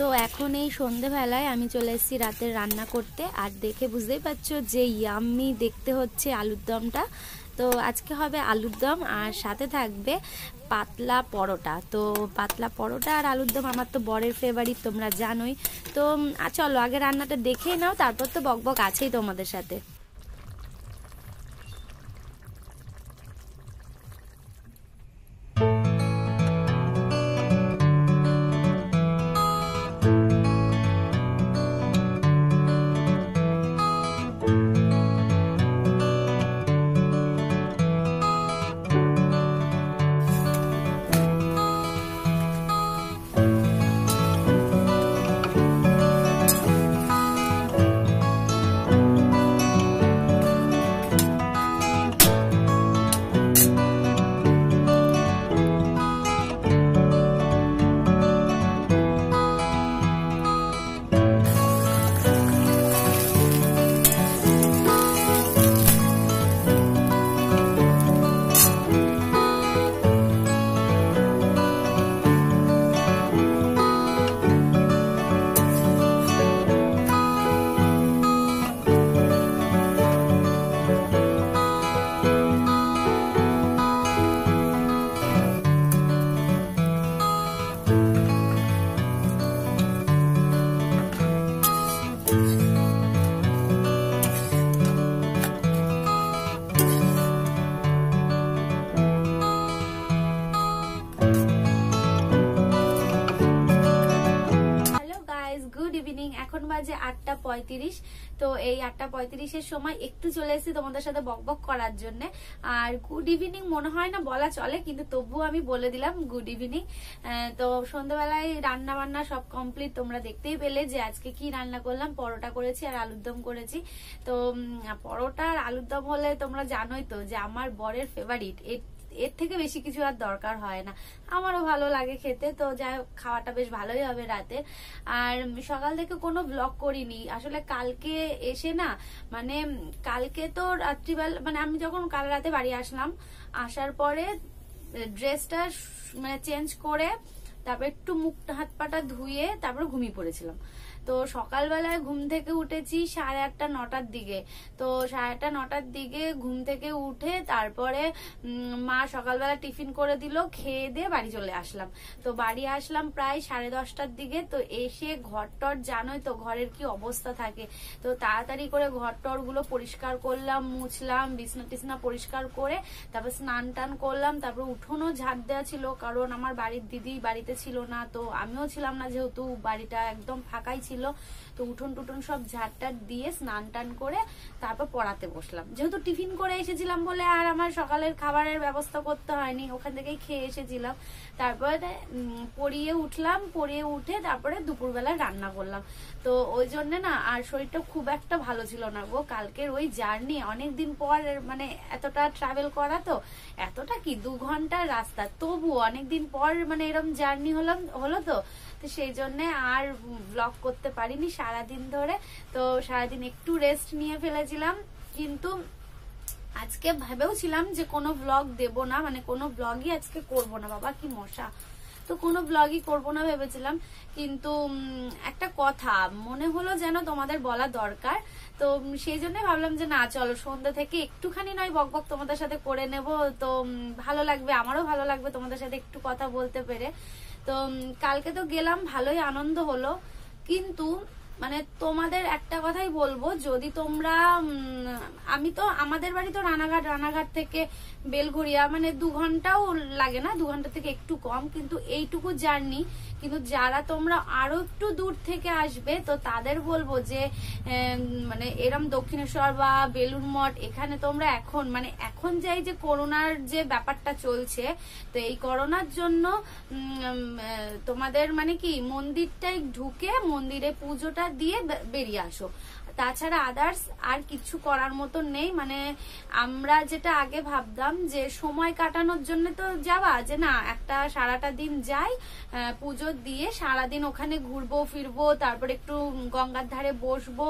তো এখন এই সন্ধেবেলায় আমি চলে এসেছি রাতের রান্না করতে। আর দেখে বুঝতেই পারছ যে ইয়াম্মি দেখতে হচ্ছে আলুর দমটা। তো আজকে হবে আলুর দম আর সাথে থাকবে পাতলা পরোটা। তো পাতলা পরোটা আর আলুর দম আমার তো বরের ফেভারিট তোমরা জানোই। তো চলো আগে রান্নাটা দেখেই নাও, তারপর তো বকবক আছেই তোমাদের সাথে। আটটা পঁয়ত্রিশ। তো এই আটটা পঁয়ত্রিশের সময় একটু চলে এসেছি তোমাদের সাথে বকবক করার জন্য। আর গুড ইভিনিং মনে হয় না বলা চলে, কিন্তু তবুও আমি বলে দিলাম গুড ইভিনিং তো সন্ধ্যাবেলায় রান্না বান্না সব কমপ্লিট তোমরা দেখতেই পেলে যে আজকে কি রান্না করলাম, পরোটা করেছি আর আলুর দম করেছি। তো পরোটা আর আলুর দম হলে তোমরা জানোই তো যে আমার বরের ফেভারিট থেকে বেশি কিছু আর দরকার হয় না। আমারও ভালো লাগে খেতে, তো যাই খাওয়াটা বেশ ভালোই হবে রাতে। আর সকাল থেকে কোনো ব্লগ করিনি। আসলে কালকে এসে না মানে কালকে তো রাত্রিবেলা মানে আমি যখন কাল রাতে বাড়ি আসলাম, আসার পরে ড্রেসটা মানে চেঞ্জ করে, তারপর একটু মুখ হাত পাটা ধুয়ে তারপর ঘুমিয়ে পড়েছিলাম। তো সকালবেলায় ঘুম থেকে উঠেছি সাড়ে আটটা, নটার দিকে। তো সাড়ে আটটা, নটার দিকে ঘুম থেকে উঠে তারপরে মা সকালবেলা টিফিন করে দিল, খেয়ে দিয়ে বাড়ি চলে আসলাম। তো বাড়ি আসলাম প্রায় সাড়ে দশটার দিকে। তো এসে ঘর টর জানোই তো ঘরের কি অবস্থা থাকে। তো তাড়াতাড়ি করে ঘর টরগুলো পরিষ্কার করলাম, মুছলাম, বিছনা টিসনা পরিষ্কার করে তারপর স্নান টান করলাম, তারপর উঠোনও ঝাড় দেওয়া ছিল, কারণ আমার বাড়ির দিদি বাড়িতে ছিল না, তো আমিও ছিলাম না যেহেতু বাড়িটা একদম ফাঁকাই ছিল। তো উঠোন টুটন সব ঝাড়টার দিয়ে স্নান টান করে তারপর পড়াতে বসলাম। যেহেতু টিফিন করে এসেছিলাম বলে আর আমার সকালের খাবারের ব্যবস্থা করতে হয়নি, ওখান থেকেই খেয়ে এসেছিলাম। তারপরে পড়িয়ে উঠলাম, পড়িয়ে উঠে তারপরে দুপুরবেলা রান্না করলাম। তো ওই জন্য না আর শরীরটা খুব একটা ভালো ছিল না গো। কালকের ওই জার্নি অনেকদিন পর মানে এতটা ট্রাভেল করা তো, এতটা কি? দু ঘণ্টার রাস্তা। তবু অনেকদিন পর মানে এরকম জার্নি হলাম, হলো তো। তো সেই জন্য আর ব্লগ করতে পারিনি সারাদিন ধরে। তো সারাদিন একটু রেস্ট নিয়ে ফেলেছিলাম। কিন্তু আজকে ভেবেও ছিলাম যে কোনো ব্লগ দেব না মানে কোনো ব্লগই আজকে করব না। বাবা কি মশা। তো কোনো ব্লগই করব না ভেবেছিলাম। কিন্তু একটা কথা, মনে হলো যেন তোমাদের বলা দরকার। তো সেই জন্য ভাবলাম যে না, চলো সন্ধ্যা থেকে একটুখানি নয়, বক বক তোমাদের সাথে করে নেব। তো ভালো লাগবে, আমারও ভালো লাগবে তোমাদের সাথে একটু কথা বলতে পেরে। তো কালকে তো গেলাম ভালোই আনন্দ হলো। কিন্তু মানে তোমাদের একটা কথাই বলব, যদি তোমরা আমি তো, আমাদের বাড়ি তো রানাঘাট রানাঘাট থেকে বেলঘরিয়া মানে দু ঘন্টাও লাগে না, দু ঘণ্টা থেকে একটু কম, কিন্তু এইটুকু জার্নি, কিন্তু যারা তোমরা আরও একটু দূর থেকে আসবে, তো তাদের বলব যে মানে এরম দক্ষিণেশ্বর বা বেলুর মঠ, এখানে তোমরা এখন মানে এখন যাই যে করোনার যে ব্যাপারটা চলছে, তো এই করোনার জন্য তোমাদের মানে কি, মন্দিরটাই ঢুকে মন্দিরে পুজোটা দিয়ে বেরিয়ে আসো। তাছাড়া আদার্স আর কিছু করার মতো নেই মানে আমরা যেটা আগে ভাবতাম যে সময় কাটানোর জন্য তো যাওয়া, যে না, একটা সারাটা দিন যাই পুজো দিয়ে সারাদিন ওখানে ঘুরবো, ফিরবো, তারপর একটু গঙ্গার ধারে বসবো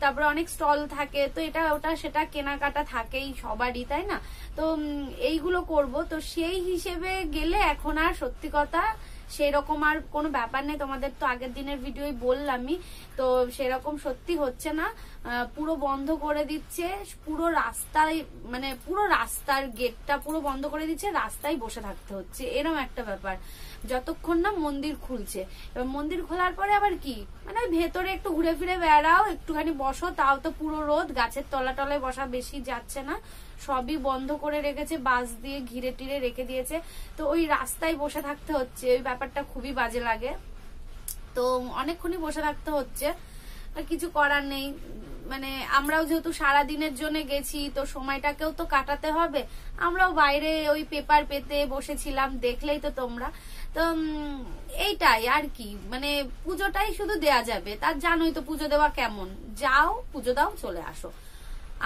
তারপরে অনেক স্টল থাকে, তো এটা, ওটা, সেটা কেনাকাটা থাকেই সবারই, তাই না? তো এইগুলো করব। তো সেই হিসেবে গেলে এখন আর সত্যি কথা সেই রকম আর কোনো ব্যাপার নেই। তোমাদের তো আগের দিনের ভিডিওই বললামই। তো সেরকম সত্যি হচ্ছে না। পুরো বন্ধ করে দিচ্ছে। পুরো রাস্তায় মানে পুরো রাস্তার গেটটা পুরো বন্ধ করে দিচ্ছে। রাস্তায় বসে থাকতে হচ্ছে। এরম একটা ব্যাপার। যতক্ষণ না মন্দির খুলছে। এবার মন্দির খোলার পরে আবার কি? মানে ভেতরে একটু ঘুরে ফিরে বেড়াও, একটুখানি বসো, তাও তো পুরো রোদ, গাছের তলা টলায় বসা বেশি যাচ্ছে না। সবই বন্ধ করে রেখেছে বাস দিয়ে ঘিরে টিরে রেখে দিয়েছে। তো ওই রাস্তায় বসে থাকতে হচ্ছে, ওই ব্যাপারটা খুবই বাজে লাগে। তো অনেকক্ষণই বসে থাকতে হচ্ছে কিছু করার নেই। মানে আমরাও যেহেতু সারা দিনের জন্য গেছি, তো সময়টাকেও তো কাটাতে হবে। আমরাও বাইরে ওই পেপার পেতে বসেছিলাম, দেখলেই তো তোমরা। তো এইটাই আর কি। মানে পুজোটাই শুধু দেয়া যাবে। তার জানোই তো পুজো দেওয়া কেমন। যাও, পুজো দাও, চলে আসো।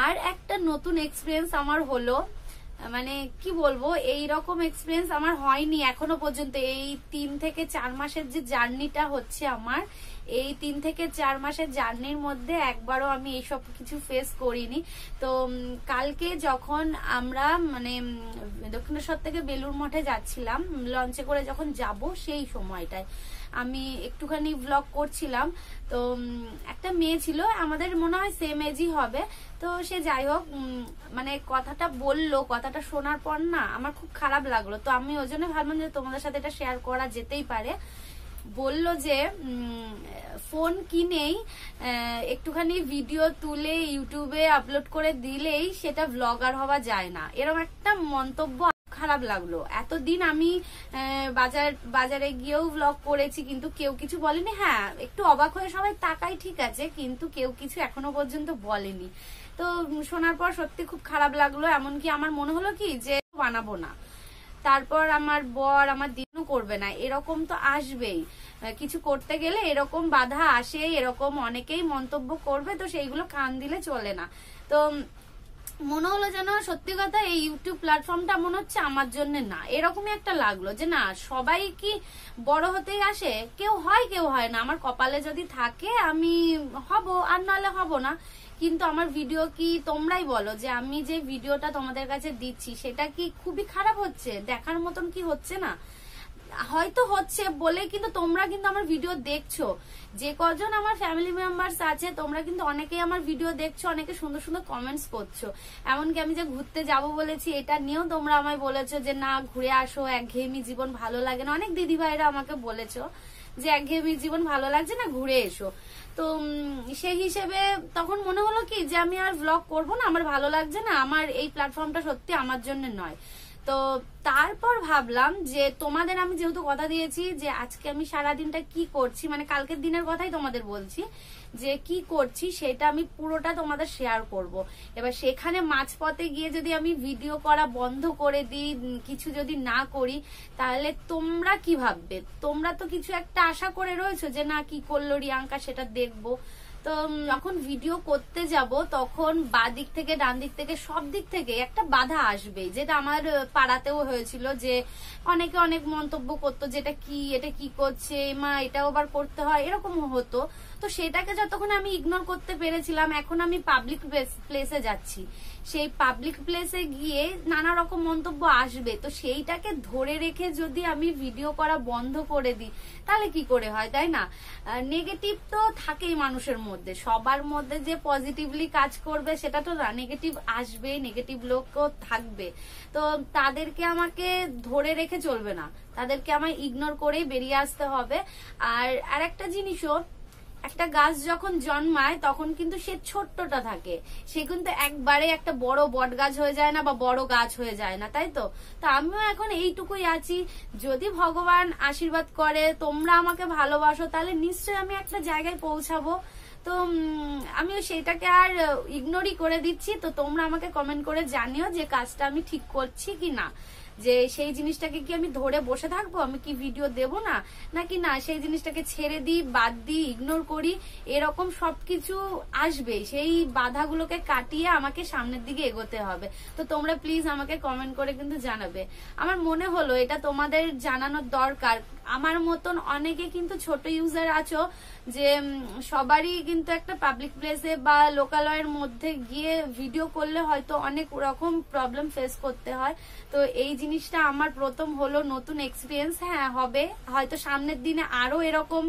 আর একটা নতুন এক্সপিরিয়েন্স আমার হলো মানে কি বলব এই রকম এক্সপিরিয়েন্স আমার হয়নি এখনও পর্যন্ত। এই তিন থেকে চার মাসের যে জার্নিটা হচ্ছে আমার এই তিন থেকে চার মাসের জার্নির মধ্যে একবারও আমি এইসব কিছু ফেস করিনি। তো কালকে যখন আমরা মানে দক্ষিণেশ্বর থেকে বেলুর মঠে যাচ্ছিলাম লঞ্চে করে যখন যাব সেই সময়টায় আমি একটুখানি ব্লগ করছিলাম। তো একটা মেয়ে ছিল, আমাদের মনে হয় সেম এজই হবে। তো সে যাই হোক মানে কথাটা বলল, কথাটা শোনার পর না আমার খুব খারাপ লাগল। তো আমি ওই জন্য ভাবলাম যে তোমাদের সাথে এটা শেয়ার করা যেতেই পারে। বলল যে ফোন কিনেই একটুখানি ভিডিও তুলে ইউটিউবে আপলোড করে দিলেই সেটা ব্লগার হওয়া যায় না। এরকম একটা মন্তব্য খারাপ লাগল। এতদিন আমি বাজার, বাজারে গিয়েও ব্লগ করেছি, কিন্তু কেউ কিছু বলেনি। হ্যাঁ একটু অবাক হয়ে সবাই তাকাই ঠিক আছে, কিন্তু কেউ কিছু এখনও পর্যন্ত বলেনি। তো শোনার পর সত্যি খুব খারাপ লাগল, এমনকি আমার মনে হলো কি যে বানাবো না। তারপর আমার বর, আমার করবে না, এরকম তো আসবেই। কিছু করতে গেলে এরকম বাধা আসে এরকম অনেকেই মন্তব্য করবে, তো সেইগুলো কান দিলে চলে না। তো মনে হলো যেন সত্যি কথা এই ইউটিউব প্ল্যাটফর্মটা মনে হচ্ছে আমার জন্য না। এরকমই একটা লাগল যে না, সবাই কি বড় হতেই আসে? কেউ হয় কেউ হয় না। আমার কপালে যদি থাকে, আমি হব, আর নাহলে হব না। কিন্তু আমার ভিডিও কি তোমরাই বলো যে আমি যে ভিডিওটা তোমাদের কাছে দিচ্ছি, সেটা কি খুবই খারাপ হচ্ছে? দেখার মতন কি হচ্ছে না? হয়তো হচ্ছে বলে কিন্তু তোমরা কিন্তু আমার ভিডিও দেখছ। যে কজন আমার ফ্যামিলি মেম্বার্স আছে, তোমরা কিন্তু অনেকেই আমার ভিডিও দেখছ, অনেকে সুন্দর সুন্দর কমেন্টস করছ। এমনকি আমি যে ঘুরতে যাব বলেছি, এটা নিয়েও তোমরা আমায় বলেছ যে, না, ঘুরে আসো, একঘেয়েমি জীবন ভালো লাগে না। অনেক দিদি ভাইরা আমাকে বলেছ যে, একঘেয়েমি জীবন ভালো লাগছে না, ঘুরে এসো। তো সেই হিসেবে তখন মনে হলো কি যে, আমি আর ব্লগ করব না, আমার ভালো লাগছে না, আমার এই প্ল্যাটফর্মটা সত্যি আমার জন্য নয়। তো তারপর ভাবলাম যে তোমাদের আমি যেহেতু কথা দিয়েছি যে আজকে আমি সারা দিনটা কি করছি মানে কালকের দিনের কথাই তোমাদের বলছি যে কি করছি সেটা আমি পুরোটা তোমাদের শেয়ার করব। এবার সেখানে মাঝপথে গিয়ে যদি আমি ভিডিও করা বন্ধ করে দিই কিছু যদি না করি, তাহলে তোমরা কি ভাববে? তোমরা তো কিছু একটা আশা করে রয়েছো যে না, কি করল রিয়াঙ্কা সেটা দেখব। তো যখন ভিডিও করতে যাব, তখন বা দিক থেকে ডান দিক থেকে, সব দিক থেকে একটা বাধা আসবে। যেটা আমার পাড়াতেও হয়েছিল যে অনেকে অনেক মন্তব্য করতো, যেটা কি, এটা কি করছে, মা, এটাও আবার করতে হয় এরকম হতো। তো সেটাকে যতক্ষণ আমি ইগনোর করতে পেরেছিলাম, এখন আমি পাবলিক প্লেসে যাচ্ছি। সেই পাবলিক প্লেসে গিয়ে নানা রকম মন্তব্য আসবে। তো সেইটাকে ধরে রেখে যদি আমি ভিডিও করা বন্ধ করে দিই, তাহলে কি করে হয়, তাই না? নেগেটিভ তো থাকেই মানুষের মধ্যে। সবার মধ্যে যে পজিটিভলি কাজ করবে, সেটা তো না নেগেটিভ আসবে নেগেটিভ লোকও থাকবে। তো তাদেরকে আমাকে ধরে রেখে চলবে না। তাদেরকে আমায় ইগনোর করেই বেরিয়ে আসতে হবে। আর আরেকটা জিনিসও একটা গাছ যখন জন্মায়, তখন কিন্তু সে ছোট্টটা থাকে। সে কিন্তু একবারে একটা বড় বট গাছ হয়ে যায় না বা বড় গাছ হয়ে যায় না, তাই তো? তো আমিও এখন এইটুকুই আছি। যদি ভগবান আশীর্বাদ করে, তোমরা আমাকে ভালোবাসো, তাহলে নিশ্চয়ই আমি একটা জায়গায় পৌঁছাবো। তো আমিও সেটাকে আর ইগনোরই করে দিচ্ছি। তো তোমরা আমাকে কমেন্ট করে জানিও যে কাজটা আমি ঠিক করছি কি না যে সেই জিনিসটাকে কি আমি ধরে বসে থাকব? আমি কি ভিডিও দেব না? নাকি না, সেই জিনিসটাকে ছেড়ে দিই, বাদ দিই ইগনোর করি, এরকম সবকিছু আসবে। সেই বাধাগুলোকে কাটিয়ে আমাকে সামনের দিকে এগোতে হবে। তো তোমরা প্লিজ আমাকে কমেন্ট করে কিন্তু জানাবে। আমার মনে হলো এটা তোমাদের জানানোর দরকার। আমার মতন অনেকে কিন্তু ছোট ইউজার আছো যে সবারই কিন্তু একটা পাবলিক প্লেসে বা লোকালয়ের মধ্যে গিয়ে ভিডিও করলে হয়তো অনেক রকম প্রবলেম ফেস করতে হয়। তো এই জিনিসটা আমার প্রথম হলো নতুন এক্সপিরিয়েন্স হ্যাঁ হবে। হয়তো সামনের দিনে আরও এরকম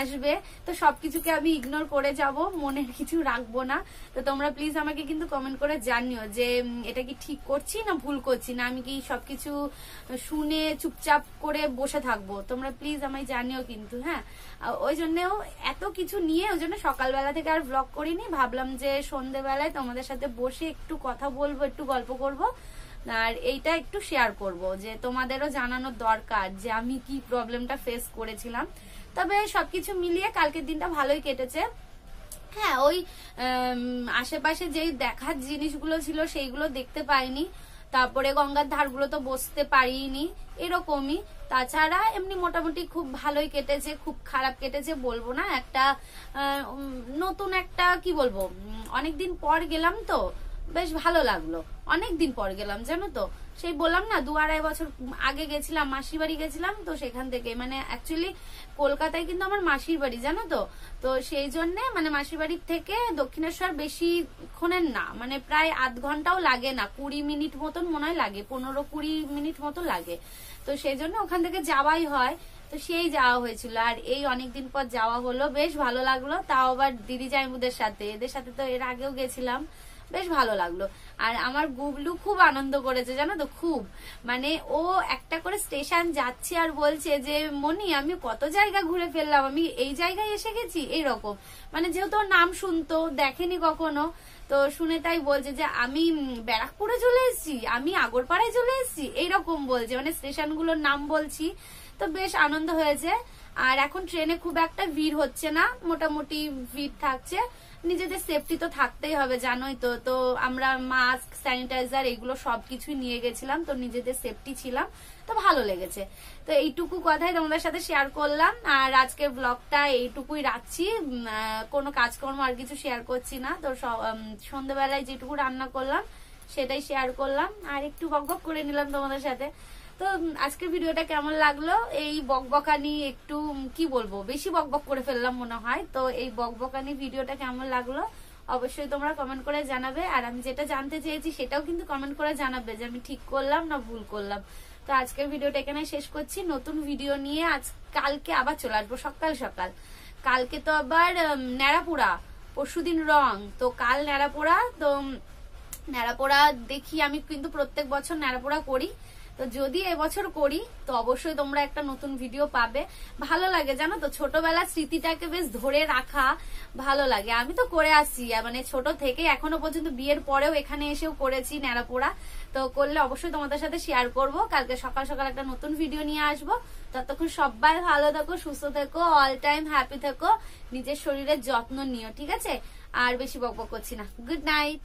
আসবে। তো সবকিছুকে আমি ইগনোর করে যাব, মনের কিছু রাখব না। তো তোমরা প্লিজ আমাকে কিন্তু কমেন্ট করে জানিও যে এটা কি ঠিক করছি না ভুল করছি? না, আমি কি সবকিছু শুনে চুপচাপ করে বসে থাকব? তোমরা প্লিজ আমায় জানিও কিন্তু হ্যাঁ। ওই জন্যও এত কিছু নিয়ে ওই জন্য সকালবেলা থেকে আর ব্লগ করিনি। ভাবলাম যে সন্ধেবেলায় তোমাদের সাথে বসে একটু কথা বলব, একটু গল্প করব। আর এইটা একটু শেয়ার করব যে তোমাদেরও জানানোর দরকার যে আমি কি প্রবলেমটা ফেস করেছিলাম। তবে সবকিছু মিলিয়ে কালকের দিনটা ভালোই কেটেছে। হ্যাঁ ওই আশেপাশে যেই দেখার জিনিসগুলো ছিল সেইগুলো দেখতে পাইনি। তারপরে গঙ্গার ধারগুলো তো বসতে পারিনি, এরকমই। তাছাড়া এমনি মোটামুটি খুব ভালোই কেটেছে, খুব খারাপ কেটেছে বলব না। একটা নতুন একটা, কি বলব অনেকদিন পর গেলাম তো, বেশ ভালো লাগল। অনেকদিন পর গেলাম, জানো তো? সেই বললাম না, দু আড়াই বছর আগে গেছিলাম, মাসির বাড়ি গেছিলাম, তো সেখান থেকে। মানে অ্যাকচুয়ালি কলকাতায় কিন্তু আমার মাসির বাড়ি, জানো তো? তো সেই জন্য মানে মাসির বাড়ির থেকে দক্ষিণেশ্বর বেশিক্ষণের না মানে প্রায় আধ ঘন্টাও লাগে না, কুড়ি মিনিট মতন মনে হয় লাগে, পনেরো কুড়ি মিনিট মতো লাগে। তো সেই জন্য ওখান থেকে যাওয়াই হয়। তো সেই যাওয়া হয়েছিল। আর এই অনেকদিন পর যাওয়া হলো, বেশ ভালো লাগল। তাও আবার দিদি জাইমুদের সাথে। এদের সাথে তো এর আগেও গেছিলাম। বেশ ভালো লাগল। আর আমার গুবলু খুব আনন্দ করেছে, জানো তো, খুব। মানে ও একটা করে স্টেশন যাচ্ছে আর বলছে যে মনি আমি কত জায়গা ঘুরে ফেললাম? আমি এই জায়গায় এসে গেছি? এইরকম। মানে যেহেতু ওর নাম শুনতো, দেখেনি কখনো, তো শুনে তাই বলছে যে, আমি ব্যারাকপুরে চলে এসেছি, আমি আগরপাড়ায় চলে এসেছি। এইরকম বলছে। মানে স্টেশনগুলোর নাম বলছি, তো বেশ আনন্দ হয়েছে। আর এখন ট্রেনে খুব একটা ভিড় হচ্ছে না, মোটামুটি ভিড় থাকছে। নিজেদের সেফটি তো থাকতেই হবে জানোই তো। তো আমরা মাস্ক স্যানিটাইজার এগুলো সবকিছুই নিয়ে গেছিলাম তো নিজেদের সেফটি ছিলাম তো ভালো লেগেছে। তো এইটুকু কথাই তোমাদের সাথে শেয়ার করলাম আর আজকের ব্লগটা এইটুকুই রাখছি। কোনো কাজকর্ম আর কিছু শেয়ার করছি না। তো স- উম, সন্ধ্যেবেলায় যেটুকু রান্না করলাম সেটাই শেয়ার করলাম। আর একটু বক করে নিলাম তোমাদের সাথে। তো আজকের ভিডিওটা কেমন লাগল? এই বকবকানি একটু কি বলব? বেশি বকবক করে ফেললাম মনে হয়। তো এই বকবকানি ভিডিওটা কেমন লাগল? অবশ্যই তোমরা কমেন্ট করে জানাবে। আর আমি যেটা জানতে চেয়েছি, সেটাও কিন্তু কমেন্ট করে জানাবে যে আমি ঠিক করলাম না ভুল করলাম। তো আজকের ভিডিওটা এখানে শেষ করছি। নতুন ভিডিও নিয়ে আজ, কালকে আবার চলে আসব সকাল সকাল। কালকে তো আবার ন্যাড়াপোড়া, পরশুদিন রং। তো কাল ন্যাড়াপোড়া, তো ন্যাড়াপোড়া দেখি আমি কিন্তু প্রত্যেক বছর ন্যাড়াপোড়া করি। তো যদি এবছর করি, তো অবশ্যই তোমরা একটা নতুন ভিডিও পাবে। ভালো লাগে, জানো তো? ছোটবেলার স্মৃতিটাকে বেশ ধরে রাখা ভালো লাগে। আমি তো করে আসছি মানে ছোট থেকে এখনও পর্যন্ত বিয়ের পরেও এখানে এসেও করেছি ন্যাড়াপোড়া। তো করলে অবশ্যই তোমাদের সাথে শেয়ার করব। কালকে সকাল সকাল একটা নতুন ভিডিও নিয়ে আসব। ততক্ষণ সবাই ভালো থেকো, সুস্থ থেকো অল টাইম হ্যাপি থেকো। নিজের শরীরের যত্ন নিও, ঠিক আছে? আর বেশি বকবক করছি না। Good night